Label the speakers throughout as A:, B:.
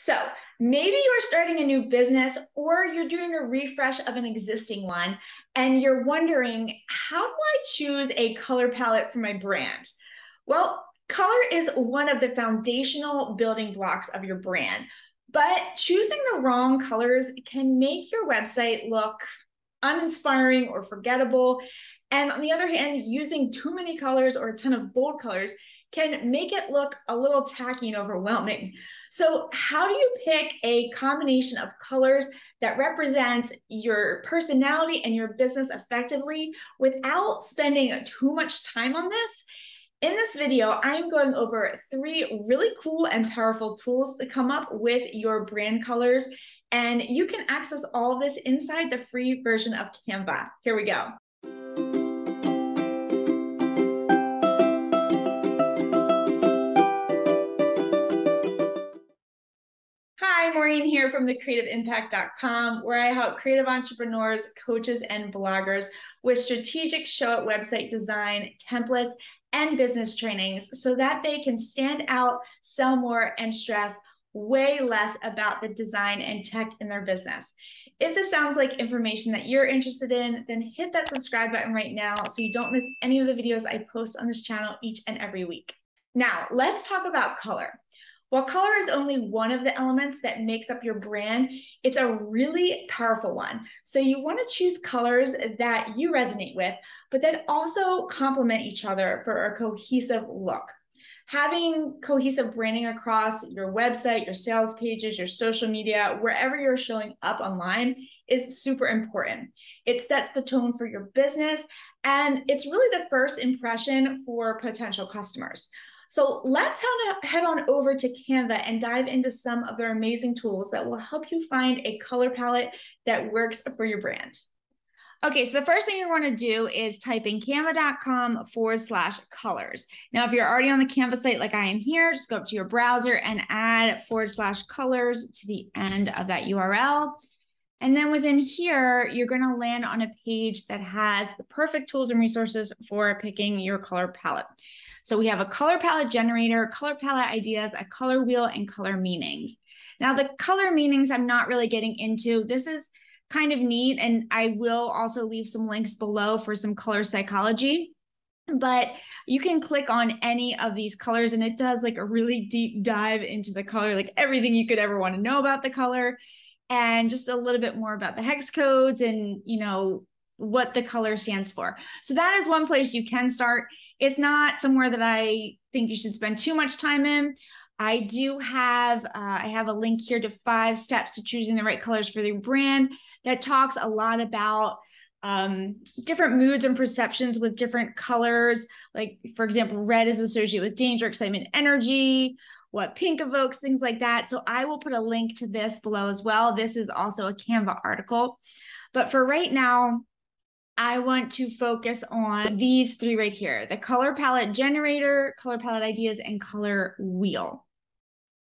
A: So maybe you're starting a new business or you're doing a refresh of an existing one and you're wondering, how do I choose a color palette for my brand? Well, color is one of the foundational building blocks of your brand, but choosing the wrong colors can make your website look uninspiring or forgettable. And on the other hand, using too many colors or a ton of bold colors can make it look a little tacky and overwhelming. So, how do you pick a combination of colors that represents your personality and your business effectively without spending too much time on this? In this video, I'm going over three really cool and powerful tools to come up with your brand colors. And you can access all of this inside the free version of Canva. Here we go. Here from thecreativeimpact.com, where I help creative entrepreneurs, coaches, and bloggers with strategic Showit website design, templates, and business trainings so that they can stand out, sell more, and stress way less about the design and tech in their business. If this sounds like information that you're interested in, then hit that subscribe button right now so you don't miss any of the videos I post on this channel each and every week. Now, let's talk about color. While color is only one of the elements that makes up your brand, it's a really powerful one. So you want to choose colors that you resonate with, but that also complement each other for a cohesive look. Having cohesive branding across your website, your sales pages, your social media, wherever you're showing up online is super important. It sets the tone for your business and it's really the first impression for potential customers. So let's head on over to Canva and dive into some of their amazing tools that will help you find a color palette that works for your brand. Okay, so the first thing you want to do is type in canva.com forward slash colors. Now, if you're already on the Canva site like I am here, just go up to your browser and add forward slash colors to the end of that URL. And then within here, you're going to land on a page that has the perfect tools and resources for picking your color palette. So we have a color palette generator, color palette ideas, a color wheel, and color meanings. Now, the color meanings I'm not really getting into. This is kind of neat, and I will also leave some links below for some color psychology. But you can click on any of these colors, and it does like a really deep dive into the color, like everything you could ever want to know about the color, and just a little bit more about the hex codes and, you know, what the color stands for. So that is one place you can start. It's not somewhere that I think you should spend too much time in. I do have uh, I have a link here to five steps to choosing the right colors for your brand that talks a lot about um, different moods and perceptions with different colors. Like for example, red is associated with danger, excitement, energy. What pink evokes, things like that. So I will put a link to this below as well. This is also a Canva article. But for right now, I want to focus on these three right here, the color palette generator, color palette ideas, and color wheel.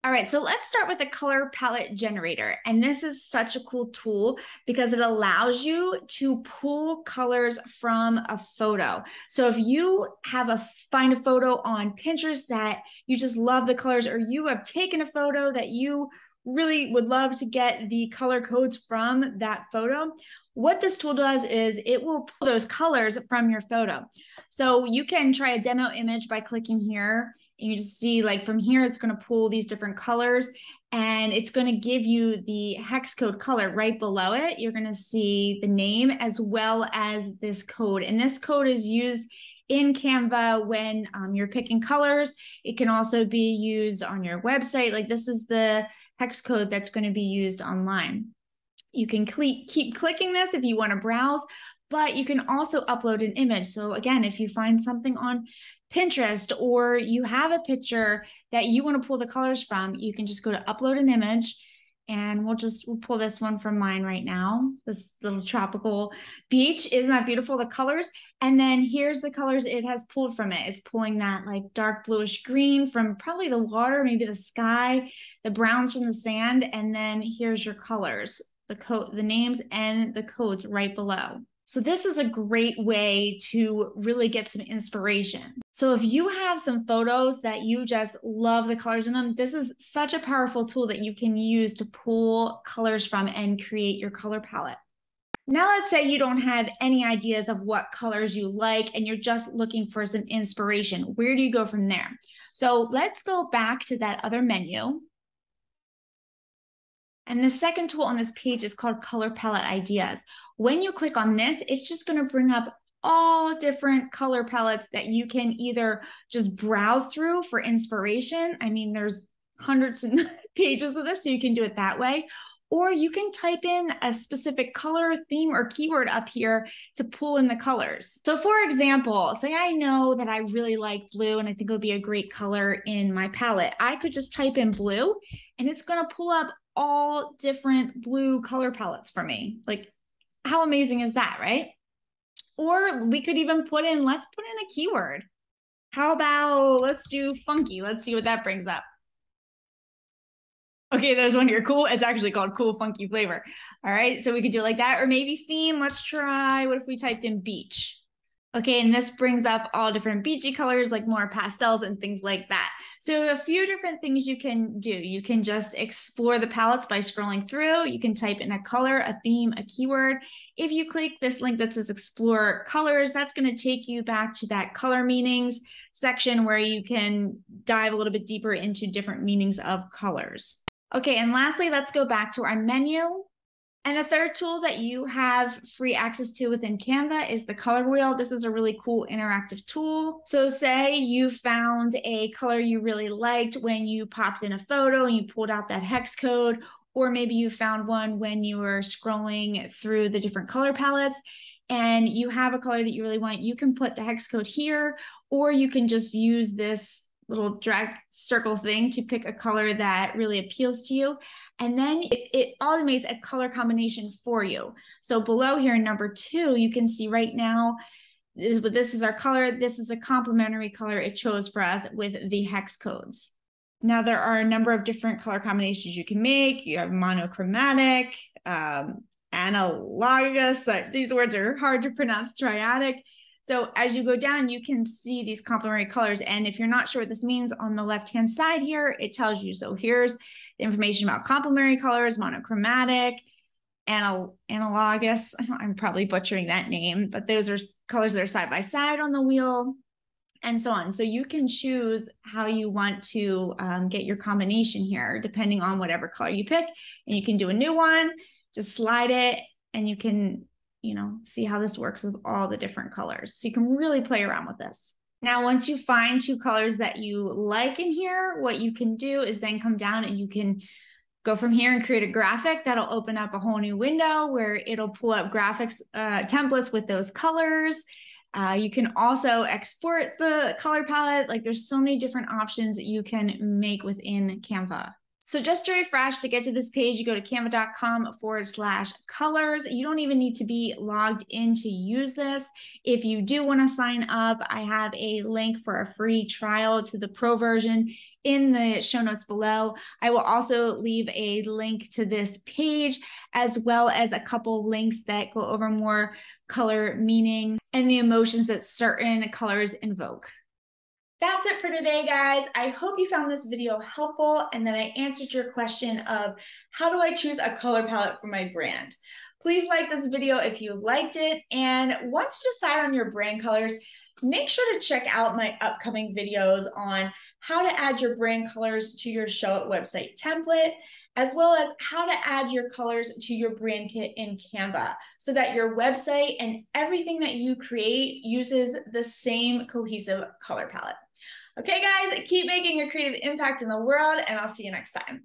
A: All right, so let's start with the color palette generator. And this is such a cool tool because it allows you to pull colors from a photo. So if you have a find a photo on Pinterest that you just love the colors, or you have taken a photo that you really would love to get the color codes from that photo, what this tool does is it will pull those colors from your photo. So you can try a demo image by clicking here. You just see like from here, it's going to pull these different colors and it's going to give you the hex code color right below it. You're going to see the name as well as this code. And this code is used in Canva when um, you're picking colors. It can also be used on your website. Like this is the hex code that's going to be used online. You can cle- keep clicking this if you want to browse, but you can also upload an image. So again, if you find something on Pinterest or you have a picture that you want to pull the colors from, you can just go to upload an image and we'll just we'll pull this one from mine right now this little tropical beach isn't that beautiful the colors and then here's the colors it has pulled from it it's pulling that like dark bluish green from probably the water maybe the sky the browns from the sand and then here's your colors the code, the names and the codes right below. So this is a great way to really get some inspiration. So if you have some photos that you just love the colors in them, this is such a powerful tool that you can use to pull colors from and create your color palette. Now, let's say you don't have any ideas of what colors you like and you're just looking for some inspiration. Where do you go from there? So let's go back to that other menu. And the second tool on this page is called Color Palette Ideas. When you click on this, it's just going to bring up all different color palettes that you can either just browse through for inspiration. I mean, there's hundreds of pages of this, so you can do it that way. Or you can type in a specific color, theme, or keyword up here to pull in the colors. So, for example, say I know that I really like blue and I think it would be a great color in my palette. I could just type in blue and it's going to pull up all different blue color palettes for me. Like, how amazing is that, right? Or we could even put in, let's put in a keyword. How about let's do funky? Let's see what that brings up. Okay, there's one here. Cool. It's actually called cool funky flavor. All right. So we could do like that. Or maybe theme. Let's try. What if we typed in beach? Okay, and this brings up all different beachy colors, like more pastels and things like that. So a few different things you can do. You can just explore the palettes by scrolling through. You can type in a color, a theme, a keyword. If you click this link that says explore colors, that's going to take you back to that color meanings section where you can dive a little bit deeper into different meanings of colors. Okay, and lastly, let's go back to our menu. And the third tool that you have free access to within Canva is the color wheel. This is a really cool interactive tool. So say you found a color you really liked when you popped in a photo and you pulled out that hex code, or maybe you found one when you were scrolling through the different color palettes and you have a color that you really want, you can put the hex code here, or you can just use this little drag circle thing to pick a color that really appeals to you. And then it, it automates a color combination for you. So below here in number two, you can see right now, this, this is our color. This is a complementary color it chose for us with the hex codes. Now there are a number of different color combinations you can make. You have monochromatic, um, analogous. These words are hard to pronounce. Triadic. So as you go down, you can see these complementary colors. And if you're not sure what this means on the left-hand side here, it tells you. So here's the information about complementary colors, monochromatic, anal analogous. I'm probably butchering that name, but those are colors that are side by side on the wheel and so on. So you can choose how you want to um, get your combination here, depending on whatever color you pick. And you can do a new one, just slide it, and you can you know, see how this works with all the different colors. So you can really play around with this. Now, once you find two colors that you like in here, what you can do is then come down and you can go from here and create a graphic that'll open up a whole new window where it'll pull up graphics uh, templates with those colors. Uh, you can also export the color palette. Like there's so many different options that you can make within Canva. So just to refresh, to get to this page, you go to canva.com forward slash colors. You don't even need to be logged in to use this. If you do want to sign up, I have a link for a free trial to the pro version in the show notes below. I will also leave a link to this page as well as a couple links that go over more color meaning and the emotions that certain colors invoke. That's it for today, guys. I hope you found this video helpful and that I answered your question of how do I choose a color palette for my brand? Please like this video if you liked it. And once you decide on your brand colors, make sure to check out my upcoming videos on how to add your brand colors to your show Showit website template, as well as how to add your colors to your brand kit in Canva so that your website and everything that you create uses the same cohesive color palette. Okay, guys, keep making your creative impact in the world, and I'll see you next time.